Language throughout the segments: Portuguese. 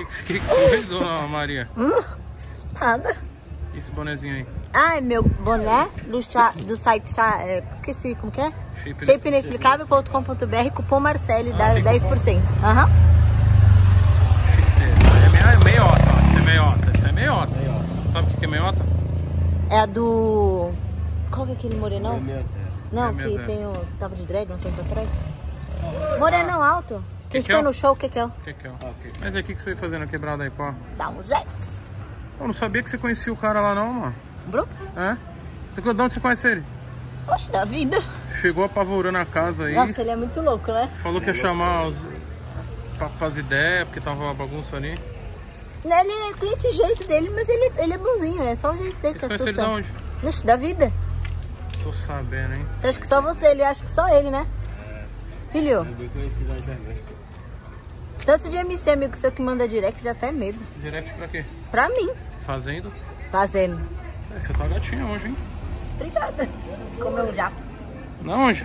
O que, que, foi, dona Maria? Nada. Esse bonezinho aí. Ah, é meu boné do, chá, do site chá, é, esqueci, como que é? Shape shapeinexplicável.com.br, cupom Marcele, dá 10%. Aham. XT. Essa aí é meia-. Essa é meiota. Essa é meiota. Sabe o que que é meiota? É a do... Qual que é aquele morenão? Não, que 660. tem o... Tava de dread um tempo atrás. Morenão alto. Que, Que que foi é no show, o que que é? O que que é? Mas aí, o que que você foi fazendo na quebrada aí, pô? Dá uns jets. Eu não sabia que você conhecia o cara lá não, mano. Brooks? É? De onde você conhece ele? Oxe, da vida. Chegou apavorando a casa aí. Nossa, ele é muito louco, né? Falou que ia chamar os... Pra, pras ideias, porque tava uma bagunça ali. Ele tem esse jeito dele, mas ele, ele é bonzinho, é só o jeito dele Você que conhece ele de assusta. onde? Oxe, da vida. Tô sabendo, hein? Você acha que só você, ele acha que só ele, né? Filho, tanto de MC amigo seu que manda direct dá até medo. Direct pra quê? Pra mim, Fazendo? fazendo. É, você tá gatinha hoje, hein? Obrigada. Comer um japa. Na onde?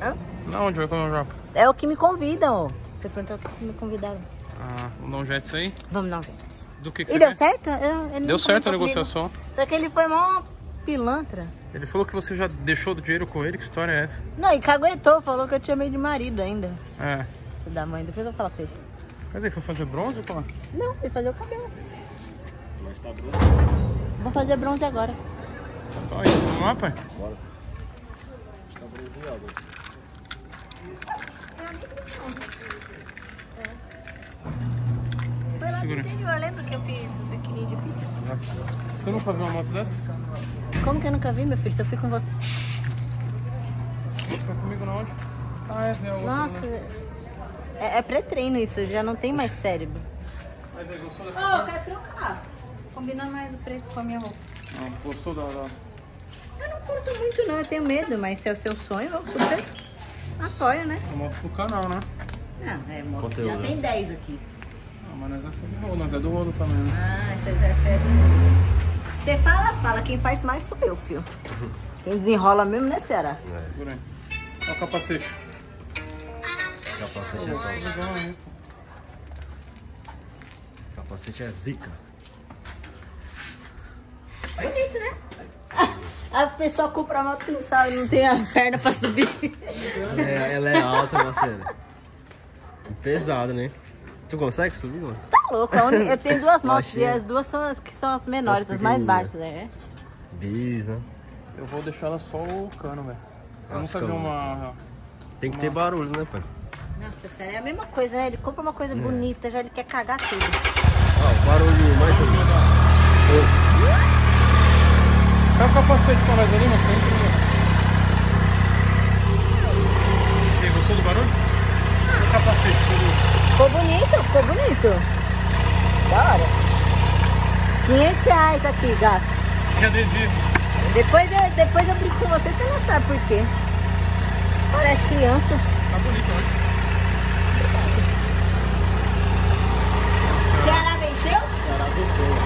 Hã? Na onde vai comer o japa? É o que me convidam, ó. Você perguntou o que me convidaram. Ah, vamos dar um jet aí? Vamos lá, gente. Do que, que E você deu quer? certo? Eu- ele Deu certo a comigo. negociação. Só que ele foi mó pilantra. Ele falou que você já deixou do dinheiro com ele. Que história é essa? Não, e caguetou, falou que eu tinha meio de marido ainda. É. Filho da mãe, depois eu falo pra ele. Mas foi fazer bronze, pô? Não, fui fazer o cabelo. Vou fazer bronze agora. Então é isso, vamos lá, pai? Foi lá no Interior, lembra que eu fiz o biquininho de fita? Nossa. Você nunca viu uma moto dessa? Como que eu nunca vi, meu filho? Se eu fui com você. Você fica comigo na onde? Ah, é, é a outra, Nossa, né? é, é pré-treino isso, já não tem mais cérebro. Mas aí, gostou dessa Oh, eu quero trocar. Combina mais o preto com a minha roupa. Não, gostou da... da... Eu não curto muito não, eu tenho medo, mas se é o seu sonho, eu super apoio, né? da moto do canal, né? Não, é moto. Conteúdo. Já tem 10 aqui. Ah, mas nós é fazer rolo, nós é do rolo também, né? Ah, vocês é fé. Você fala, fala, quem faz mais sou eu, filho. Quem desenrola mesmo, né, Ceará? Segura aí. Olha o capacete. Capacete é top. Capacete é zica. Bonito, né? A pessoa compra a moto que não sabe, não tem a perna pra subir. É, ela é alta, parceiro. Pesado, né? Tu consegue subir, mano? Tá louco, eu tenho duas motos e as duas são as que são as menores, As as mais baixas, né? Bis, né? Eu vou deixar ela só o cano, velho. Eu nunca vi uma... Tem que ter barulho, né, pai? Nossa, sério, é a mesma coisa, né? Ele compra uma coisa bonita, já ele quer cagar tudo. Ó, o barulhinho mais ou menos. Pega o capacete pra nós ali, mas tem que... E aí, gostou do barulho? O capacete, tudo... Ficou bonito, ficou bonito. Da hora. 500 reais aqui, gasto. E adesivo. Depois eu, depois eu brinco com você, você não sabe por quê. Parece criança. Tá bonito hoje. Ceará venceu? Ceará desceu.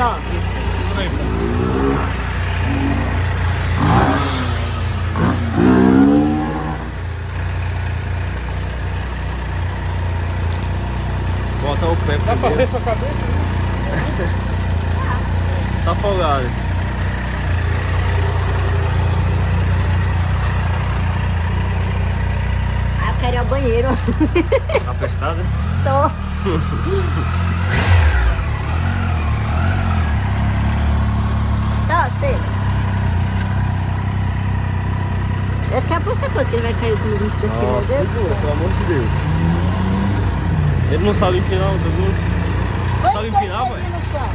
Ó, Segura aí, pô. Bota o pé Dá pra primeiro. ver sua cabeça? Tá folgado. ah, eu quero ir ao Tá apertado? Tô. Tá, sei. Eu quero apostar quanto que ele vai cair comigo nisso daqui, meu Nossa, Deus. segura, pelo amor de Deus. Ele não sabe empinar, tá vendo? Sabe empinar, chão.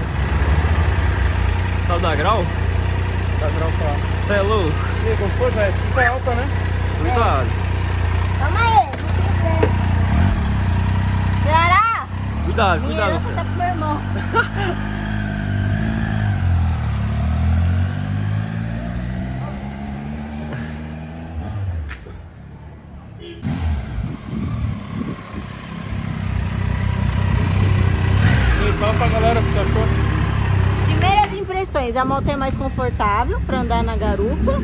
Sabe dar grau? Tá grau pra lá. Cê é louco? E aí, gostou, velho? Fica alta, né? Cuidado. Calma aí, não tem pé. Ceará! Cuidado, Minha cuidado, herança você. tá pro meu irmão. E fala pra galera o que você achou. Primeiras impressões, a moto é mais confortável pra andar na garupa.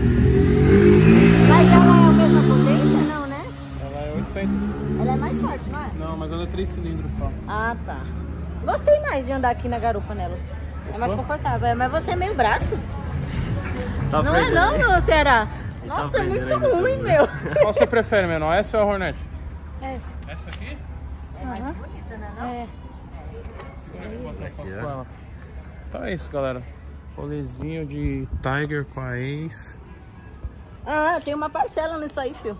Mas ela é a mesma potência, não, né? Ela é 800. Ela é mais não é? Mas ela é 3 cilindros só. Ah, tá. Gostei mais de andar aqui na garupa nela. É mais Gostou? confortável. é, Mas você é meio braço. Tá não é não, não, Ceará. Ele tá Nossa, é aprendendo muito tá ruim, vendo? meu. Qual você prefere, menor? Essa ou a Hornet? Essa. Essa aqui? É mais bonita, né? Não? É. Então é isso, galera. Rolezinho de Tiger com a ex. Ah, eu tenho uma parcela nisso aí, filho.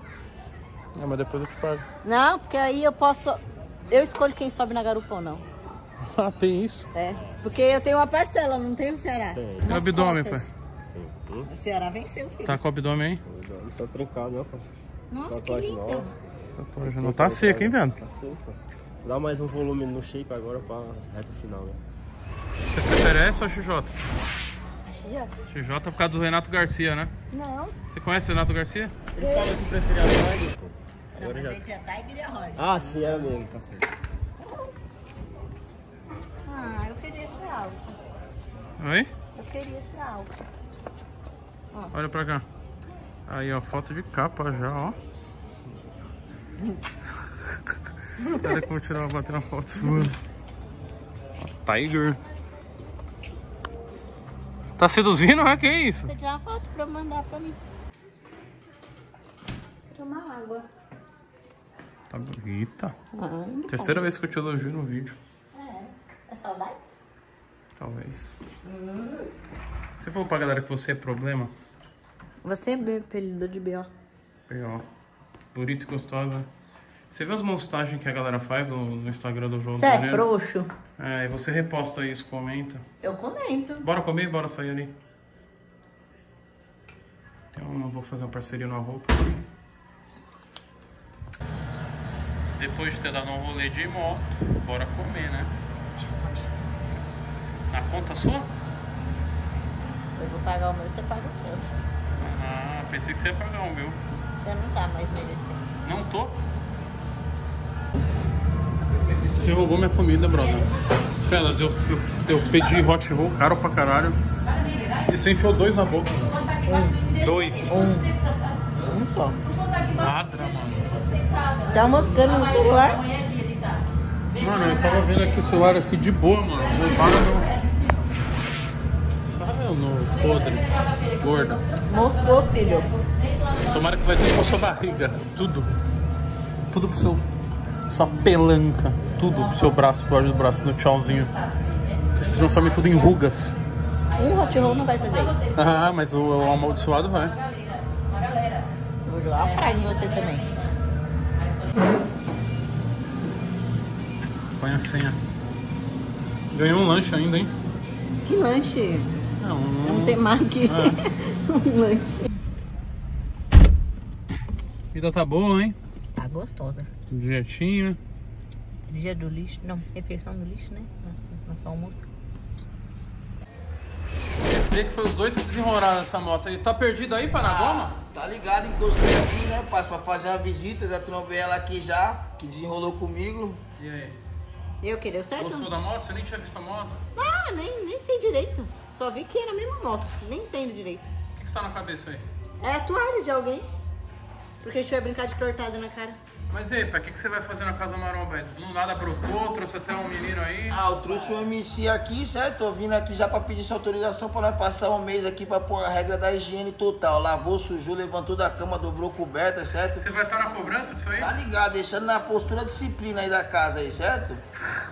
É, mas depois eu te pago. Não, porque aí eu posso. Eu escolho quem sobe na garupa ou não. Ah, tem isso? É. Porque eu tenho uma parcela, não tenho, Ceará? Tem. Umas E o abdômen, cotas. Hum, O Ceará venceu, filho. Tá com o abdômen aí? Não tá trincado, não, pô. Nossa, que Tatuagem lindo. nova. Tatuagem não tá seco, hein, vendo? Tá seco, pô. Dá mais um volume no shape agora pra reta final, né? Você prefere essa ou XJ? Acho já. XJ por causa do Renato Garcia, né? Não. Você conhece o Renato Garcia? Ele fala que preferia a Tiger, pô. Não, Agora já. a Tiger e a Hornet. Ah, sim, é mesmo, tá certo. Ah, eu queria ser alto. Oi? Eu queria ser alto. Olha pra cá. Aí, ó, foto de capa já, ó. Eu vou tirar, bater uma foto sua? Ó, Tiger. Tá seduzindo, é? Que isso? Você tirar uma foto pra eu mandar pra mim. Tomar água. Tá bonita. Ah, então. Terceira vez que eu te elogio no vídeo. É saudade? Talvez. Você falou pra galera que você é problema? Você é apelidou de B.O. Legal. Bonita e gostosa. Você vê as montagens que a galera faz no, no Instagram do João Você é frouxo? É, e você reposta isso, comenta. Eu comento. Bora comer, bora sair ali. Então eu vou fazer uma parceria na roupa. Depois de ter dado um rolê de moto, bora comer, né? Na conta sua? Eu vou pagar o meu, você paga o seu. Ah, pensei que você ia pagar o meu. Você não tá mais merecendo. Não tô. Você roubou minha comida, brother. Felas, eu, eu, eu pedi hot roll caro pra caralho. E você enfiou dois na boca. Dois. Um só. Ladra, mano. Tá moscando no celular? Mano, eu tava vendo aqui o celular aqui de boa, mano. Roubaram no. Sabe no podre? Gorda. Moscou, filho. Tomara que vai tudo pra sua barriga. Tudo. Tudo pro seu. Sua pelanca. Tudo pro seu braço, pro lado do braço, no tchauzinho. Que se transforma tudo em rugas. Um hot roll não vai fazer isso. Ah, mas o, o amaldiçoado vai. Vou jogar uma praga em você também. Põe a senha. Ganhou um lanche ainda, hein? Que lanche? É É um. um temaki. Ah. um lanche. A vida tá boa, hein? Tá gostosa. Dietinha. Dia do lixo. Não, refeição do lixo, né? Nossa, nosso almoço. Quer dizer que foi os dois que desenrolaram essa moto. E tá perdido aí, Panagoma? Tá ligado, encostei aqui, né, parceiro, pra fazer uma visita, já trombei ela aqui já, que desenrolou comigo. E aí? Eu que deu certo? Gostou da moto? Você nem tinha visto a moto? Ah, nem, nem sei direito. Só vi que era a mesma moto. Nem entendo direito. O que está na cabeça aí? É a toalha de alguém. Porque a gente vai brincar de tortada na cara. Mas e aí, pai, o que, que você vai fazer na Casa Maromba? aí? Do nada brocou, trouxe até um menino aí. Ah, eu trouxe o MC aqui, certo? Tô vindo aqui já pra pedir sua autorização pra nós passar um mês aqui pra pôr a regra da higiene total. Lavou, sujou, levantou da cama, dobrou coberta, certo? Você vai estar na cobrança disso aí? Tá ligado, deixando na postura disciplina aí da casa aí, certo?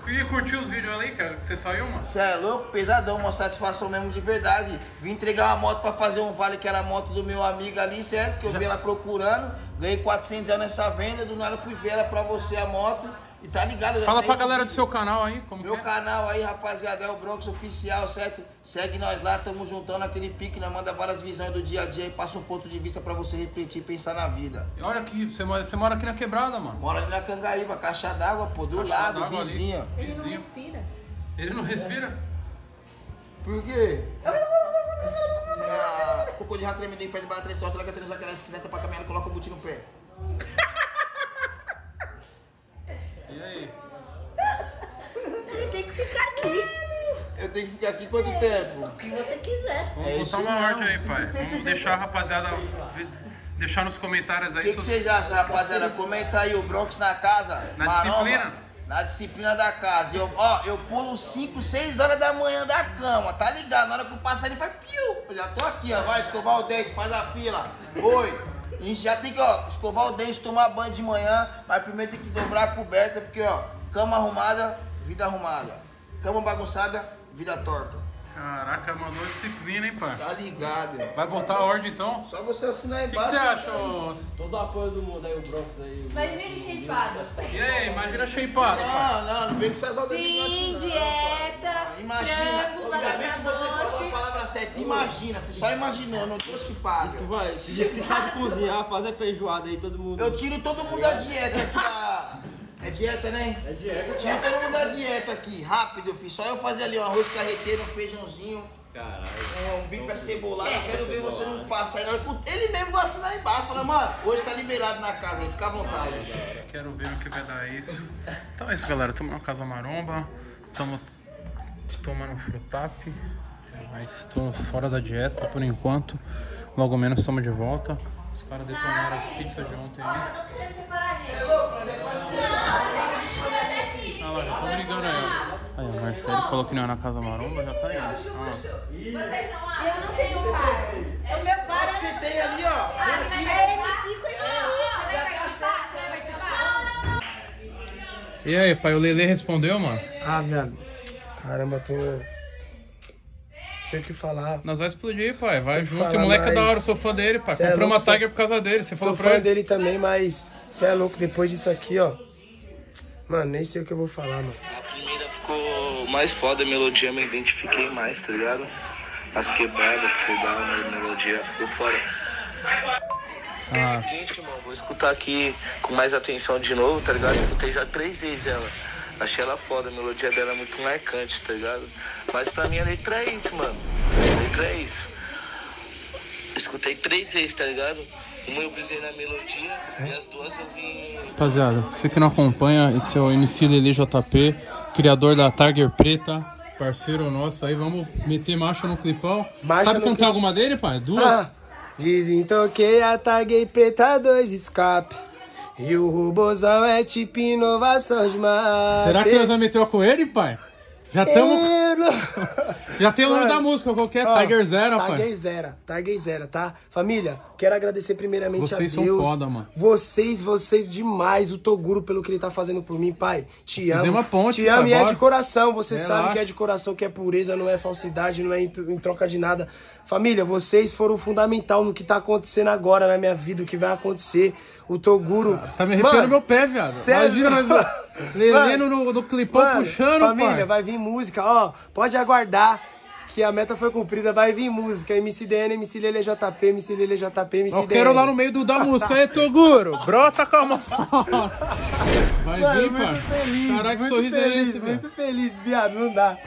E curtiu os vídeos ali, cara? Você saiu, mano? Você é louco, pesadão, uma satisfação mesmo de verdade. Vim entregar uma moto pra fazer um vale que era a moto do meu amigo ali, certo? Que eu vi ela procurando. Ganhei 400 reais nessa venda, do nada fui ver ela pra você a moto. E tá ligado? eu já Fala pra do galera do vídeo. seu canal aí, como Meu que é? canal aí, rapaziada, é o Bronx Oficial, certo? Segue nós lá, tamo juntando aquele pique, nós manda várias visões do dia a dia e passa um ponto de vista pra você refletir e pensar na vida. E olha aqui, você mora, você mora aqui na quebrada, mano. Mora ali na Cangaíba, caixa d'água, pô, do Caixa lado, vizinho. Ele não respira. Ele não respira? Por quê? Ah, cocô de rato tremendo em pé de barata, solta, larga três aquelas se quiser pra caminhar, coloca o buti no pé. E aí? Ele tem que ficar aqui. Eu tem que ficar aqui quanto tempo? O que você quiser. Vamos É botar uma ordem aí, pai. Vamos deixar a rapaziada. Deixar nos comentários O aí que, que se- vocês acham, rapaziada? Comenta aí o Bronx na casa. Na Maromba, disciplina. Na disciplina da casa. Eu, ó, eu pulo 5, 6 horas da manhã da cama, tá ligado? Na hora que o passarinho faz piu, eu já tô aqui, ó. Vai escovar o dente, faz a fila. Oi. A gente já tem que, ó, escovar o dente, tomar banho de manhã, mas primeiro tem que dobrar a coberta, porque, ó, cama arrumada, vida arrumada. Cama bagunçada, vida torta. Caraca, mandou disciplina, hein, pai? Tá ligado? Vai voltar a ordem então? O Só você assinar aí que, que embaixo. você acha, ô? Todo o apoio do mundo aí, o Bronx aí. Imagina ele shapeado. E aí, imagina shapeado, pai. Não, não, não vem com essas ordens Sim, não, dieta, Imagina, frango, ainda bem que você falou a palavra certa. Imagina, você só imaginou, não tô chipado. Diz que vai, diz que sabe cozinhar, fazer feijoada aí, todo mundo. Eu tiro todo mundo da dieta aqui. É dieta, né? É dieta. Tiro todo mundo da dieta aqui, rápido, eu fiz. Só eu fazer ali um arroz carreteiro, um feijãozinho, Caralho. um bife acebolado. Eu quero ver você não passar aí. na hora que Ele mesmo vai assinar aí embaixo. Fala, mano, hoje tá liberado na casa aí, fica à vontade. Quero ver o que vai dar isso. Então é isso, galera. Estamos na Casa Maromba. Estamos tomando frutap. Mas estou fora da dieta por enquanto. Logo menos estamos de volta. Os caras detonaram as pizzas de ontem aí. Eu tô querendo separar gente. Ah lá, já estão brigando aí. Aí, o Marcelo falou que não é na Casa Maromba, já tá indo. Ah. Eu não tenho um par. É o meu par. Você tem ali, ó. É MC com MC. Você vai participar? Você vai participar? E aí, pai, o Lele respondeu, mano? Ah, velho. Caramba, tô. Não o que falar. Nós vai explodir, pai. Vai que junto. O moleque é da mas- hora, eu sou fã dele, pai. Cê é Comprei uma sou- Tiger por causa dele. Você Sou falou pra fã ele? dele também, mas você é louco, depois disso aqui, ó. Mano, nem sei o que eu vou falar, mano. A primeira ficou mais foda, a melodia eu me identifiquei mais, tá ligado? As quebradas que você dá na melodia ficou fora. Ah, Seguinte, irmão, vou escutar aqui com mais atenção de novo, tá ligado? Escutei já três vezes ela. Achei ela foda, a melodia dela é muito marcante, tá ligado? Mas pra mim a letra é isso, mano. A letra é isso. Escutei três vezes, tá ligado? Uma eu brisei na melodia e as duas eu vi rapaziada, você que não acompanha, esse é o MC Lele JP, criador da Tiger Preta, parceiro nosso aí. Vamos meter marcha no clipão. Marcha Sabe no cantar clipe. alguma dele, pai? Duas? Ah, desintoquei a taguei preta, dois escape. E o robozão é tipo inovação demais. Será que nós vamos meter com ele, pai? Já estamos. Já tem o nome Mano, da música, qualquer Ó, Tiger Zero, pai. Tiger Zero, Tiger Zero, tá? Família, quero agradecer primeiramente Vocês a são Deus. foda, mano. Vocês, vocês demais. O Toguro pelo que ele tá fazendo por mim, pai. Te amo. Fizemos a ponte, Te amo pai, e é de coração. Você Relaxa. sabe que é de coração, que é pureza, não é falsidade, não é em, em troca de nada. Família, vocês foram fundamental no que tá acontecendo agora na minha vida, o que vai acontecer. O Toguro. Tá me arrepiando Mano, meu pé, viado. sério? Imagina nós Lelendo no, no clipão Mano, puxando, família, pai. vai vir música, ó. Pode aguardar que a meta foi cumprida. Vai vir música. MCDN, MC Lele JP, MC Lele JP, MC Eu quero lá no meio do, da música. Aí, Toguro, brota com a mão. Vai Mano, vir, muito feliz, Caraca, que muito sorriso feliz, é esse, velho? Muito feliz, viado, não dá.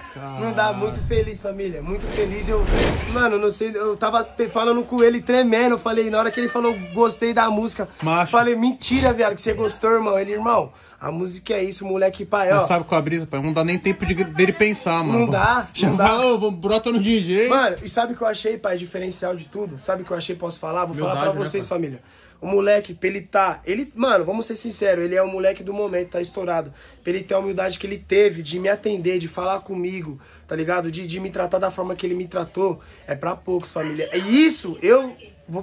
Não dá, muito feliz, família. Muito feliz. Eu, mano, não sei, eu tava falando com ele tremendo. Eu Falei, na hora que ele falou, gostei da música. Macho. Falei, mentira, viado, que você gostou, irmão. Ele, irmão, a música é isso, moleque, pai, ó. Sabe com a brisa, pai. Não dá nem tempo de, dele pensar, mano. Não dá, Já não dá. fala, vamos- brota no DJ. Mano, e sabe o que eu achei, pai, diferencial de tudo? Sabe o que eu achei, posso falar? Vou falar Humildade, pra né, vocês, pai? família. O moleque, pra ele tá. Ele, mano, vamos ser sinceros, ele é o moleque do momento, tá estourado. Pra ele ter a humildade que ele teve de me atender, de falar comigo, tá ligado? De, de me tratar da forma que ele me tratou, é pra poucos, família. E isso eu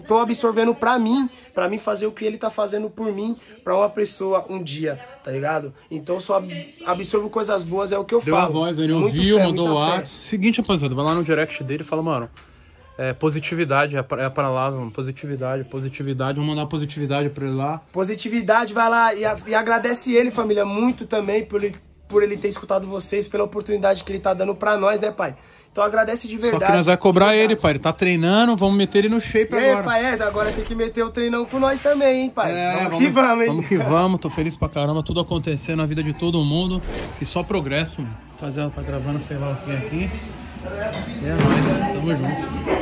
tô absorvendo pra mim, pra mim fazer o que ele tá fazendo por mim, pra uma pessoa um dia, tá ligado? Então eu só ab- absorvo coisas boas, é o que eu Deu falo. a voz, ele ouviu, mandou o. WhatsApp. Seguinte, rapaziada, vai lá no direct dele e fala, mano. É, positividade, é a, é a palavra, mano. Positividade, positividade. Vamos mandar positividade pra ele lá. Positividade, vai lá e, a- e agradece ele, família, muito também por ele, por ele ter escutado vocês, pela oportunidade que ele tá dando pra nós, né, pai? Então agradece de Só verdade. que nós vai cobrar ele, pai. Ele tá treinando, vamos meter ele no shape E agora. pai, é, agora tem que meter o treinão com nós também, hein, pai? É, vamos, que vamos, hein? Vamos que vamos, tô feliz pra caramba, tudo acontecendo na vida de todo mundo. E só progresso, mano. Rapaziada, tá gravando sei lá o que aqui. E é nóis, tamo junto.